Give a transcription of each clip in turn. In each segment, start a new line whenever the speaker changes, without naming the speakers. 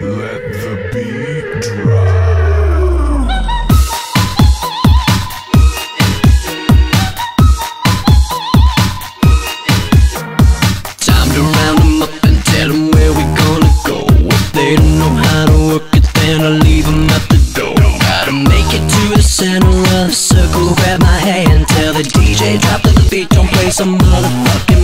Let the beat drop.
Time to round 'em up and tell 'em where we gonna go. If they don't know how to work it, then 'em at the door. Gotta make it to the center of the circle, grab my hand. Tell the DJ, drop to the beat, don't play some motherfucking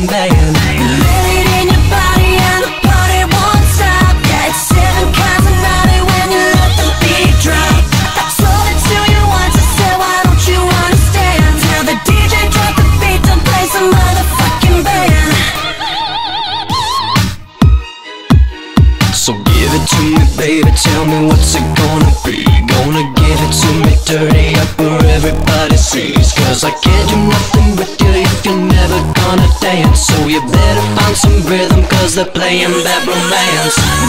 So give it to me, baby, tell me what's it gonna be. Gonna give it to me dirty up where everybody sees. Cause I can't do nothing with you if you're never gonna dance. So you better find some rhythm cause they're playing bad romance